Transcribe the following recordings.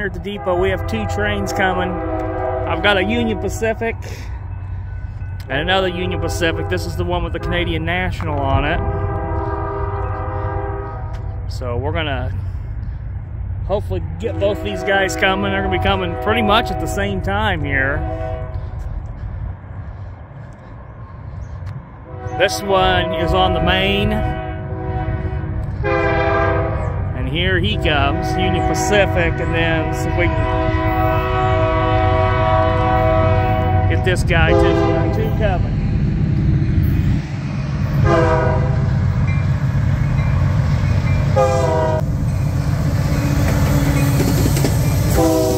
here at the depot. We have two trains coming. I've got a Union Pacific and another Union Pacific. This is the one with the Canadian National on it. So we're gonna hopefully get both these guys coming. They're gonna be coming pretty much at the same time here. This one is on the main. Here he comes, Union Pacific, and then if we can get this guy to, to coming. Well,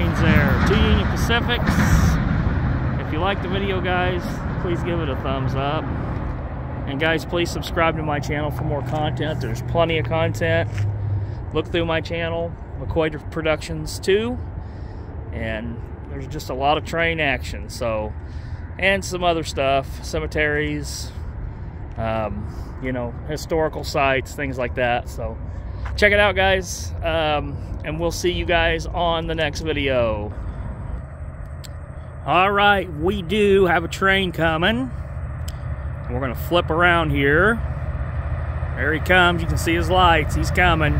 got there, two Union Pacifics. If you like the video, guys, please give it a thumbs up. And guys, please subscribe to my channel for more content. There's plenty of content. Look through my channel, McCoy Productions 2. And there's just a lot of train action. So, and some other stuff, cemeteries, um, you know, historical sites, things like that. So, check it out, guys. Um, and we'll see you guys on the next video. All right, we do have a train coming. We're gonna flip around here. There he comes. You can see his lights. He's coming.